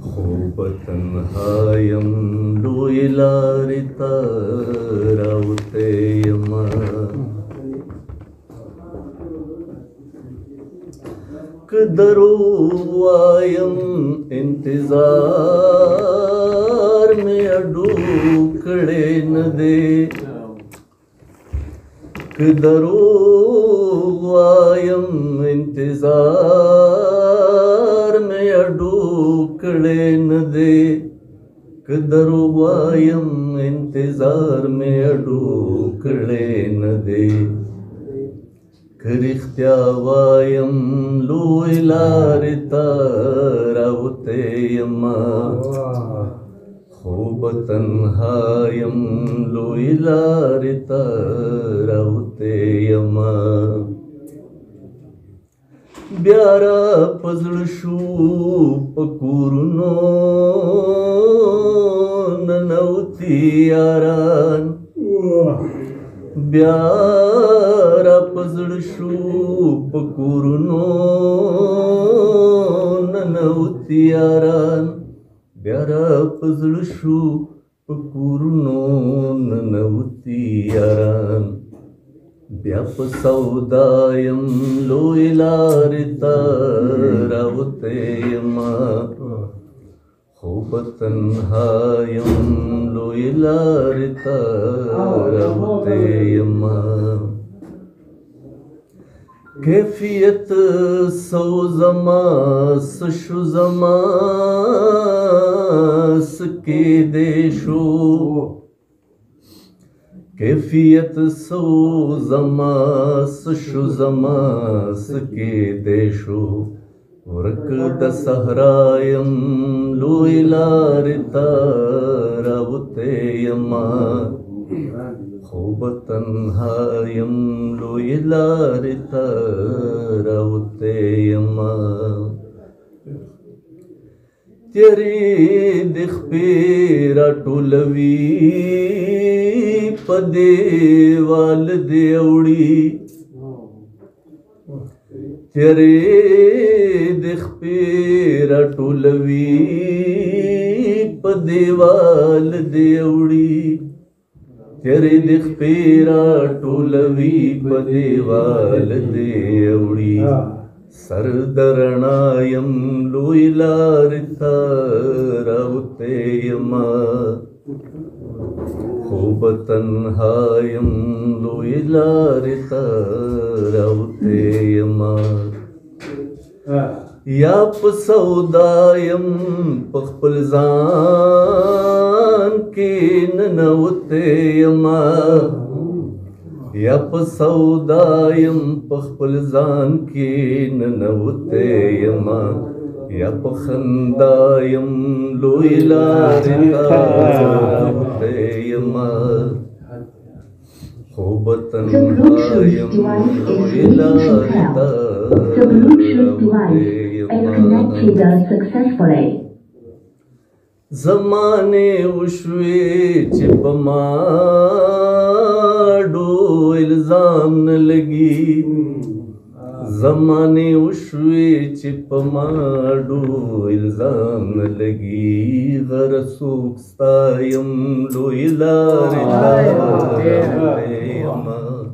خوب تنهایم لوی لاری تا راوته یما کدرو وایم انتظار میں اڈو کڑے نہ دے دروغایم انتظار مې ډوکړې نه دی که دروایم انتظار مې ډوکړې نه دی که رښتیا وایم لوی لارې ته راوتی یمه خوب تنهایم لوی لارې ته راوتې یم بیا را پزړ شو په کورونو ننوتي یاران بیا را پزړ شو په کورونو ننوتي یاران بیا را پزړ شو په کورونو ننوتی یاران بیا په سودا يم لوی لار تا راوته ما خو په تنها يم لوی لار تا راوته ما Keyfiyet savzama şuzama ki deşu कैफियत सो जमास शु जमास के देशो वरक दसहरायम लोइलारिता रवते यमा خو تنها يم لوی لار ته راوته يم تیری د خپل ټولوي پدې وال دی اوړي تیری د خپل ټولوي پدې وال دی اوړي चरित पेरा टोलवी पदेवाल देवड़ी हाँ। सरदरणायम लोयलारितारवतेयम रवते लोयलारितारवतेयम या सौदायम पखपल जान नप सौदायम पखपल जान की नवते यमा यप खंदायम लोईलाते यमा खूबतन लोईलाता the Bluetooth device and connected us successfully. زمانه وشوي چې په ما ډو الزام نه لګي زمانه وشوي چې په ما ډو الزام نه لګي غر سوک ستایم لوی لارې لارې